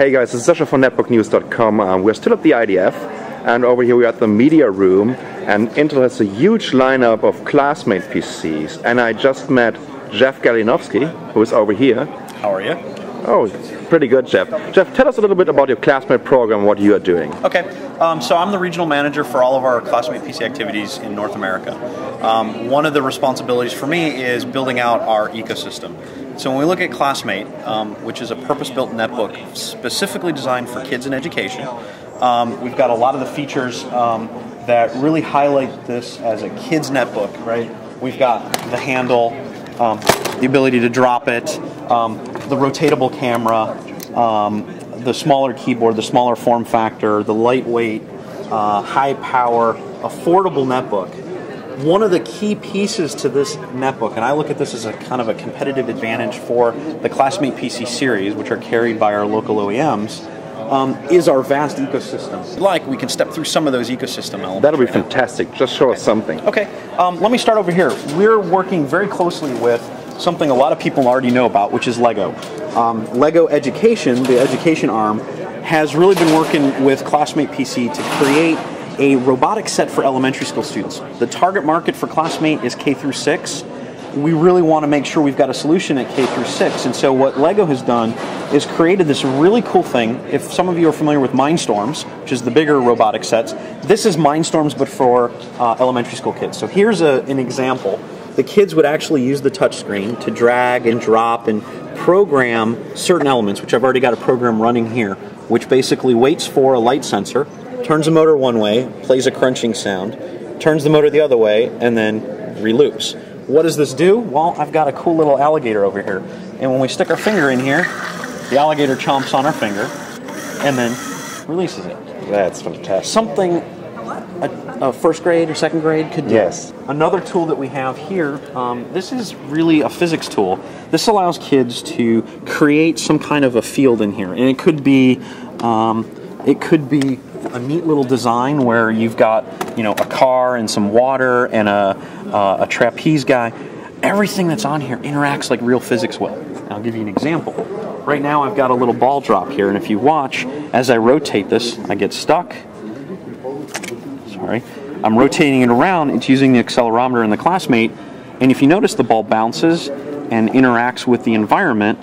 Hey guys, this is Sasha from netbooknews.com. Um, we're still at the IDF, and over here we're at the media room, and Intel has a huge lineup of classmate PCs, and I just met Jeff Galinovsky, who is over here. How are you? Oh, pretty good, Jeff. Jeff, tell us a little bit about your classmate program, what you are doing. Okay, um, so I'm the regional manager for all of our classmate PC activities in North America. Um, one of the responsibilities for me is building out our ecosystem. So when we look at Classmate, um, which is a purpose-built netbook specifically designed for kids in education, um, we've got a lot of the features um, that really highlight this as a kid's netbook, right? We've got the handle, um, the ability to drop it, um, the rotatable camera, um, the smaller keyboard, the smaller form factor, the lightweight, uh, high power, affordable netbook one of the key pieces to this netbook, and I look at this as a kind of a competitive advantage for the Classmate PC series, which are carried by our local OEMs, um, is our vast ecosystem. Like, we can step through some of those ecosystem elements. That'll be fantastic. Just show us something. Okay, um, let me start over here. We're working very closely with something a lot of people already know about, which is Lego. Um, Lego Education, the education arm, has really been working with Classmate PC to create a robotic set for elementary school students. The target market for Classmate is K through 6. We really want to make sure we've got a solution at K through 6. And so what Lego has done is created this really cool thing. If some of you are familiar with Mindstorms, which is the bigger robotic sets, this is Mindstorms but for uh, elementary school kids. So here's a, an example. The kids would actually use the touchscreen to drag and drop and program certain elements, which I've already got a program running here, which basically waits for a light sensor turns the motor one way, plays a crunching sound, turns the motor the other way, and then reloops. What does this do? Well, I've got a cool little alligator over here. And when we stick our finger in here, the alligator chomps on our finger and then releases it. That's fantastic. Something a, a first grade or second grade could do. Yes. Another tool that we have here, um, this is really a physics tool. This allows kids to create some kind of a field in here. And it could be, um, it could be a neat little design where you've got you know a car and some water and a, uh, a trapeze guy. Everything that's on here interacts like real physics will. And I'll give you an example. Right now I've got a little ball drop here, and if you watch, as I rotate this, I get stuck. Sorry. I'm rotating it around, it's using the accelerometer in the classmate, and if you notice the ball bounces and interacts with the environment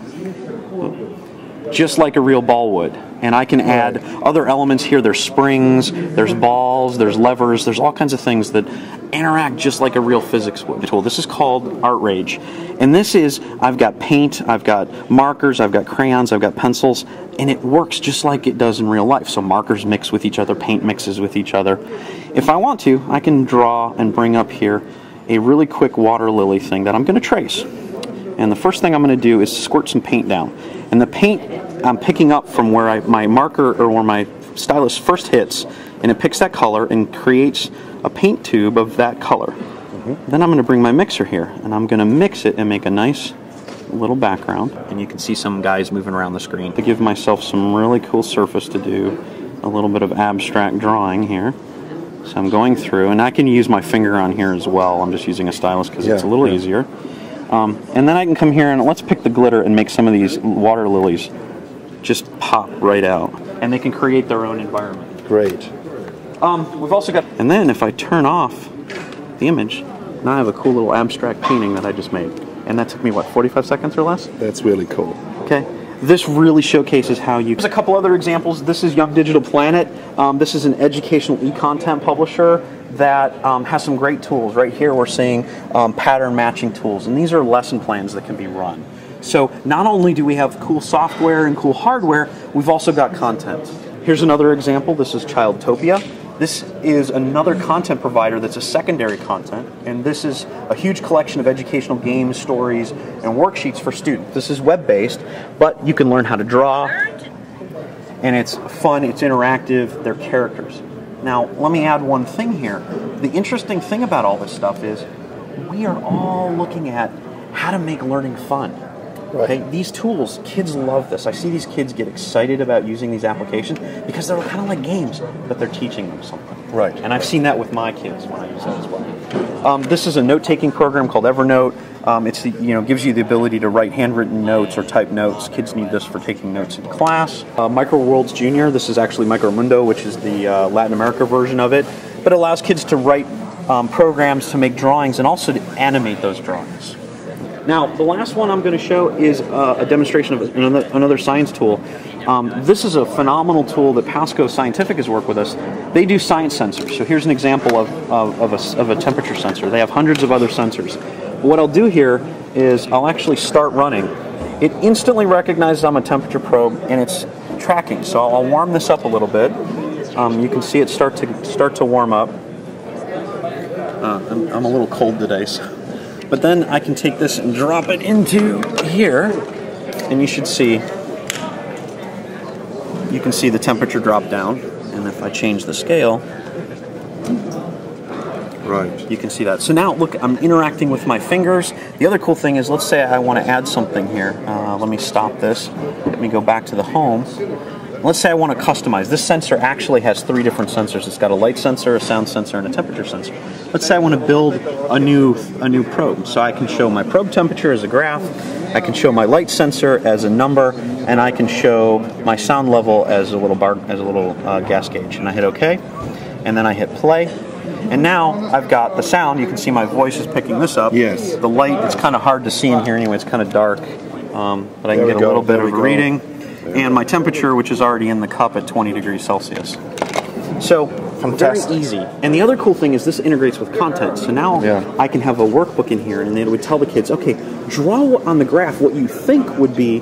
just like a real ball would and I can add other elements here. There's springs, there's balls, there's levers, there's all kinds of things that interact just like a real physics. Tool. This is called Art Rage, and this is I've got paint, I've got markers, I've got crayons, I've got pencils, and it works just like it does in real life. So markers mix with each other, paint mixes with each other. If I want to, I can draw and bring up here a really quick water lily thing that I'm going to trace. And the first thing I'm going to do is squirt some paint down. And the paint I'm picking up from where I, my marker or where my stylus first hits, and it picks that color and creates a paint tube of that color. Mm-hmm. Then I'm going to bring my mixer here, and I'm going to mix it and make a nice little background. And you can see some guys moving around the screen. To give myself some really cool surface to do a little bit of abstract drawing here. So I'm going through, and I can use my finger on here as well. I'm just using a stylus because yeah, it's a little yeah. easier. Um, and then I can come here and let's pick the glitter and make some of these water lilies just pop right out. And they can create their own environment. Great. Um, we've also got, and then if I turn off the image, now I have a cool little abstract painting that I just made. And that took me, what, 45 seconds or less? That's really cool. Okay. This really showcases how you. There's a couple other examples. This is Young Digital Planet. Um, this is an educational e-content publisher that um, has some great tools. Right here, we're seeing um, pattern matching tools, and these are lesson plans that can be run. So not only do we have cool software and cool hardware, we've also got content. Here's another example. This is Childtopia. This is another content provider that's a secondary content, and this is a huge collection of educational games, stories, and worksheets for students. This is web based, but you can learn how to draw, and it's fun, it's interactive, they're characters. Now, let me add one thing here. The interesting thing about all this stuff is we are all looking at how to make learning fun. Right. Okay, these tools, kids love this. I see these kids get excited about using these applications because they're kind of like games, but they're teaching them something. Right. And I've seen that with my kids when I use that as well. Um, this is a note-taking program called Evernote. Um, it's the, you know gives you the ability to write handwritten notes or type notes. Kids need this for taking notes in class. Uh, Micro Worlds Junior. This is actually Micromundo, which is the uh, Latin America version of it, but it allows kids to write um, programs to make drawings and also to animate those drawings. Now, the last one I'm going to show is uh, a demonstration of another, another science tool. Um, this is a phenomenal tool that Pasco Scientific has worked with us. They do science sensors. So here's an example of, of, of, a, of a temperature sensor. They have hundreds of other sensors. What I'll do here is I'll actually start running. It instantly recognizes I'm a temperature probe and it's tracking. So I'll warm this up a little bit. Um, you can see it start to start to warm up. Uh, I'm, I'm a little cold today, so but then I can take this and drop it into here, and you should see, you can see the temperature drop down. And if I change the scale, Right. you can see that. So now, look, I'm interacting with my fingers. The other cool thing is, let's say I want to add something here. Uh, let me stop this. Let me go back to the home. Let's say I want to customize. This sensor actually has three different sensors. It's got a light sensor, a sound sensor, and a temperature sensor. Let's say I want to build a new a new probe. So I can show my probe temperature as a graph. I can show my light sensor as a number, and I can show my sound level as a little bar as a little uh, gas gauge. And I hit OK, and then I hit play. And now I've got the sound. You can see my voice is picking this up. Yes. The light. It's kind of hard to see in here anyway. It's kind of dark, um, but I can get a go, little bit there of we a go. reading and my temperature, which is already in the cup at 20 degrees Celsius. So Fantastic. very easy. And the other cool thing is this integrates with content. So now Yeah. I can have a workbook in here, and it would tell the kids, okay, draw on the graph what you think would be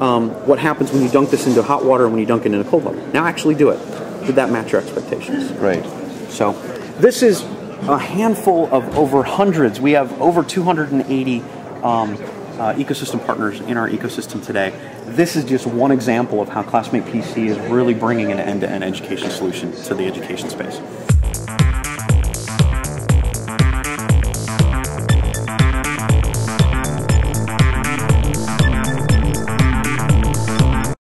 um, what happens when you dunk this into hot water and when you dunk it into cold water. Now actually do it. Did that match your expectations? Right. So this is a handful of over hundreds. We have over 280 um, uh, ecosystem partners in our ecosystem today. This is just one example of how Classmate PC is really bringing an end-to-end education solution to the education space.